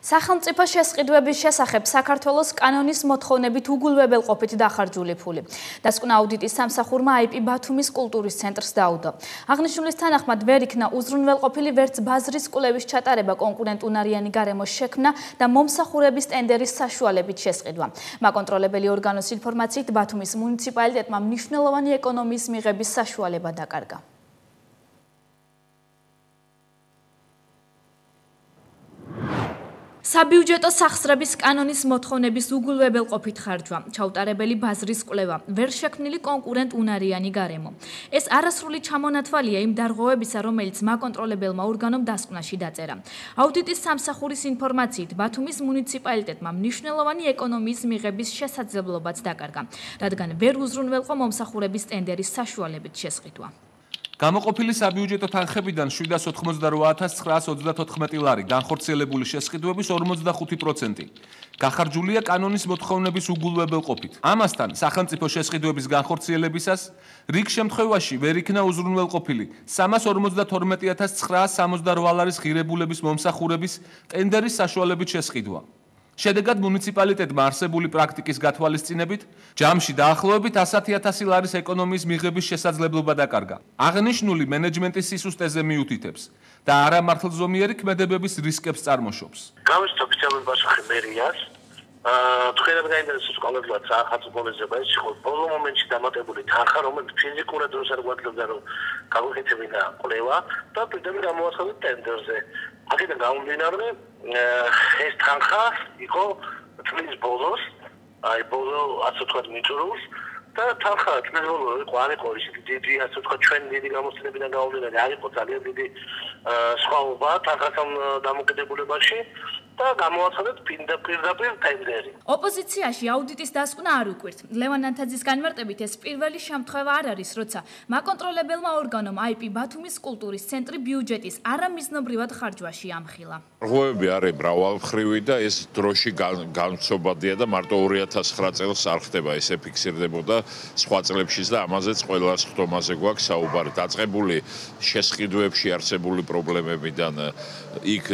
სახელმწიფო შესყიდვების შესახებ საქართველოს კანონის მოთხოვნებით უგულვებელყოფით დახარჯული ფული. დასკვნა აუდიტის სამსახურმა IP ბათუმის კულტურის ცენტრს დაუდო. აღნიშნულის თანახმად ვერ იქნა უზრუნველყოფილი ვერც ბაზრის კვლევის ჩატარება კონკურენტუნარიანი გარემოს შექმნა და მომსახურების ტენდერის საშუალებით შესყიდვა. მაკონტროლებელი ორგანოს ინფორმაციით ბათუმის მუნიციპალიტეტმა მნიშვნელოვანი ეკონომიის მიღების საშუალება დაკარგა. საბიუჯეტო სახსრების კანონის მოთხოვნების უგულვებელყოფით ხარჯვა, ჩაუტარებელი ბაზრის კვლევა, ვერ შექმნილი კონკურენტ უნარიანი გარემო. ეს არასრული ჩამონათვალია იმ დარღვევებისა, რომელიც მაკონტროლებელმა ორგანომ დასკვნაში დაწერა. აუდიტის სამსახურის ინფორმაციით, ბათუმის მუნიციპალიტეტმა მნიშვნელოვანი ეკონომიის მიღების შესაძლებლობაც დაკარგა, რადგან ვერ უზრუნველყო მომსახურების ტენდერის საშუალებით შესყიდვა. გამოყოფილი საბიუჯეტო თანხებიდან 788934 ლარი, განხორციელებული შესყიდვების 45%. გახარჯულია კანონის მოთხოვნების უგულვებელყოფით. ამასთან, სახელმწიფო შესყიდვების განხორციელებისას რიგ შემთხვევაში ვერ იქნა უზრუნველყოფილი 352968 ლარის ღირებულების მომსახურების ტენდერის საშუალებით შესყიდვა. შედეგად მუნიციპალიტეტმა არსებული პრაქტიკის გათვალისწინებით ჯამში დაახლოებით 100000 ლარის ეკონომიის მიღების შესაძლებლობა დაკარგა. აღნიშნული მენეჯმენტის სისუსტეზე მიუთითებს და არამართლზომიერი ქმედებების რისკებს წარმოშობს. გამოსთ ოფიციალური პასუხი მერიას აა თქვენად გაინტერესებს კონკრეტულად სახელმწიფოებისა ის იყო ბოლო მომენტში დამატებული თანხა რომელიც ფიზიკურად როს არ გვაძლევდა რომ გავუხეთებინა კვლევა და პირდაპირ გამოაცხადეთ ტენდერზე. აქედან გამომდინარე ეს თანხა იყო წლის ბოლოს, აი ბოლო ასე ვთქვათ მიწურულს და თანხა წლის ბოლოს იყო არ იყო ისეთი დიდი ასე ვთქვათ ჩვენ დიდი გამოცდილებიდან გამომდინარე არ იყო ძალიან დიდი სხვაობა თანხასთან დამოკიდებულებაში და გამოაცხადეთ პირდაპირ ტენდერი. ოპოზიციაში აუდიტის დასკვნა არ უკვირთ. ლევან ანთაძის განმარტებით ეს პირველი შემთხვევა არ არის, როცა მაკონტროლებელმა ორგანომ IP ბათუმის კულტურის ცენტრი ბიუჯეტის არამიზნობრივად ხარჯვაში ამხილა. რღვევები არის მრავალმხრივი და ეს დროში განცობადია და მარტო 2009 წელს არ ხდება ესე ფიქსირდებოდა სხვა წლებშიც და ამაზეც ყველას ხდომაზე გვაქვს საუბარი. დაწყებული შესყიდვებში არსებული პრობლემებიდან იქ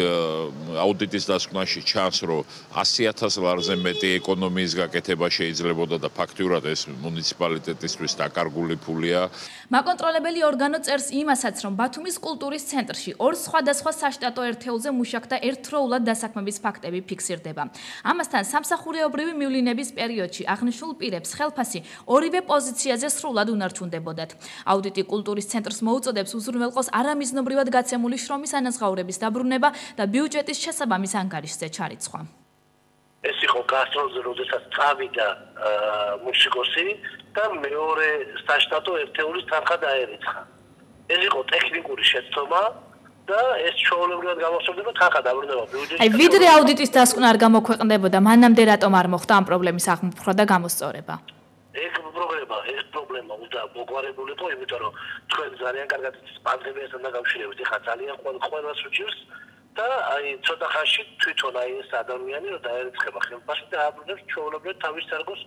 აუდიტის დასკვნა თქმაში ჩანს, რომ 100000 ლარზე მეტი ეკონომიის გაკეთება შეიძლებოდა და ფაქტურად ეს მუნიციპალიტეტისთვის დაკარგული ფულია. მაკონტროლებელი ორგანო წერს იმასაც, რომ ბათუმის კულტურის ცენტრში ორ სხვადასხვა საშტატო ერთეულზე მუშაკთა ერთდროულად დასაქმების ფაქტები ფიქსირდება. ამასთან სამსახურეობრივი მივლინების პერიოდში აღნიშნულ პირებს ხელფასი ორივე პოზიციაზე სრულად უნარჩუნდებოდათ. აუდიტი კულტურის ცენტრს მოუწოდებს უზრუნველყოს არამიზნობრივად გაცემული შრომის ანაზღაურების დაბრუნება და ბიუჯეტის შესაბამის ანგარიში. ხარისზე ჩარიცხვა. ეს იყო გასტროლზე, როდესაც წავიდა მუსიკოსი და მეორე საშტატო ერთეულის თანხა დაერიცხა. ეს იყო ტექნიკური შეცდომა და ეს ჩაოლებრივად გამოსწორდება თანხა დაბრუნება ბიუჯეტში. აი ვიდრე აუდიტის დასკვნა არ გამოქვეყნდებოდა, მანამდე რატომ არ მოხდა ამ პრობლემის აღმოფხვრა და გამოსწორება? ეს პრობლემა, ეს პრობლემა უნდა მოგვარებულიყო, იმიტომ რომ თქვენ ძალიან კარგად პანდემიასთან დაკავშირებით ხა ძალიან ყველას უჩივს და აი ცოტა ხანში თვითონ აი ეს ადამიანი რომ დაერიცხება ხელფასი და აბრუნებს ჩვეულებრივ თავის სარგოს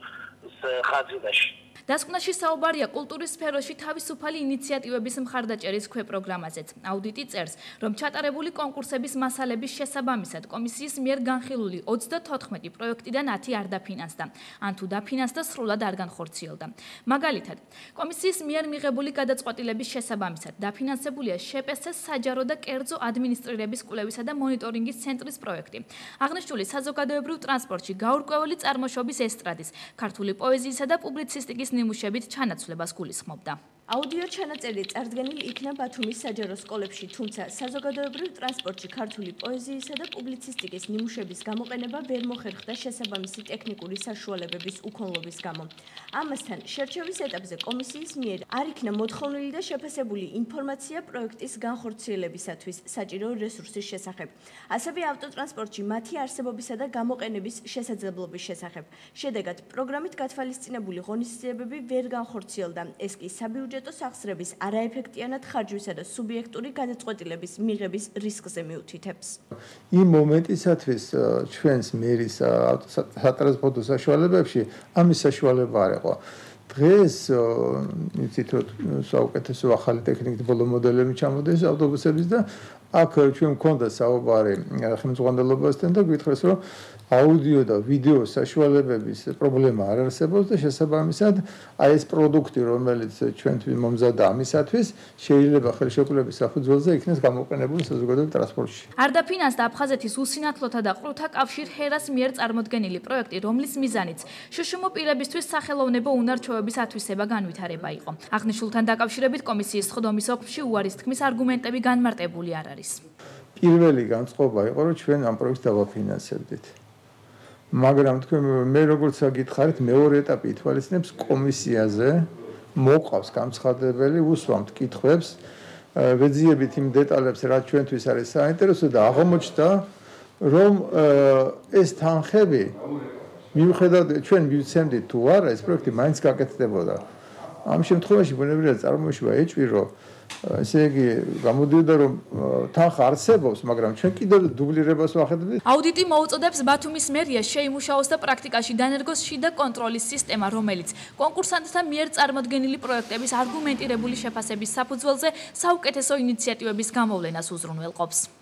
ხაზინაში. დასკვნაში საუბარია კულტურის სფეროში თავისუფალი ინიციატივების მხარდაჭერის ქვეპროგრამაზეც. აუდიტი წერს, რომ ჩატარებული კონკურსების მასალების შესაბამისად კომისიის მიერ განხილული 34 პროექტიდან 10 არ დაფინანსდა, ან თუ დაფინანსდა, სრულად არ განხორციელდა. მაგალითად, კომისიის მიერ მიღებული გადაწყვეტილების შესაბამისად დაფინანსებულია შპს საჯარო და კერძო ადმინისტრირების კვლევისა და მონიტორინგის ცენტრის პროექტი. აღნიშნული საზოგადოებრივ ტრანსპორტში გაურკვეველი წარმოშობის ესტრადის, ქართული პოეზიისა და პუბლიცისტიკის ნიმუშებით ჩანაცვლებას გულისხმობდა. აუდიო ჩანაწერი წარდგენილი იქნა ბათუმის საჯარო სკოლებში, თუმცა საზოგადოებრივ ტრანსპორტში ქართული პოეზიისა და პუბლიცისტიკის ნიმუშების გამოყენება ვერ მოხერხდა შესაბამისი ტექნიკური საშუალებების უქონლობის გამო. ამასთან, შერჩევის ეტაპზე კომისიის მიერ არ იქნა მოთხოვნილი და შეფასებული ინფორმაცია პროექტის განხორციელებისათვის საჭირო რესურსის შესახებ. ასევე ავტოტრანსპორტში მათი არსებობისა და გამოყენების შესაძლებლობის შესახებ. შედეგად, პროგრამით გათვალისწინებული ღონისძიებები ვერ განხორციელდა. ეს კი საბიუჯეტო საბიუჯეტო სახსრების არაეფექტიანად ხარჯვისა და სუბიექტური გადაწყვეტილების მიღების რისკზე მიუთითებს. იმ მომენტისათვის ჩვენს მერის სატრანსპორტო საშუალებებში ამის საშუალება არ იყო. დღეს იცით რომ საუკეთესო ახალი ტექნიკით ბოლო მოდელები ჩამოდეს ავტობუსების და აქ ჩვენ მქონდა საუბარი ხელმძღვანელობასთან და გითხრეს რომ აუდიო და ვიდეო საშუალებების პრობლემა არ არსებობს და შესაბამისად აი ეს პროდუქტი რომელიც ჩვენთვის მომზადდა ამისათვის შეიძლება ხელშეკრულების საფუძველზე იქნეს გამოყენებული საზოგადოებრივ ტრანსპორტში. არდაფინანს და აფხაზეთის უსინათლოთა და ყრუთა კავშირ ჰერას მიერ წარმოქმნილი პროექტი რომლის მიზანიც შშმ პირებისთვის სახელოვნებო უნარჩვევების ათვისება განვითარება იყო. აღნიშნულთან დაკავშირებით კომისიის ხდომის ოფისში უარის თქმის არგუმენტები განმარტებული არ არის. პირველი განწყობა იყო რომ ჩვენ ამ პროექტს დავაფინანსებდით. მაგრამ თქვენ მე როგორც გითხარით მეორე ეტაპი ითვალისწინებს კომისიაზე მოყავს გამცხადებელი უსვამთ კითხვებს ვეძიებით იმ დეტალებს რაც ჩვენთვის არის საინტერესო და აღმოჩნდა რომ ეს თანხები მიუხედავად ჩვენ მივცემდით თუ არა ეს პროექტი მაინც გაკეთდებოდა ამ შემთხვევაში ბუნებრივია წარმოიშვა ეჭვი რომ ესე იგი გამოდიოდა რომ თანხა არსებობს, მაგრამ ჩვენ კიდევ დუბლირებას ვახედავთ. აუდიტი მოუწოდებს ბათუმის მერიას შეიმუშაოს და პრაქტიკაში დანერგოს შიდა კონტროლის სისტემა, რომელიც კონკურსანტთა მიერ წარმოქმნილი პროექტების არგუმენტირებული შეფასების საფუძველზე საუკეთესო ინიციატივების გამოვლენას უზრუნველყოფს.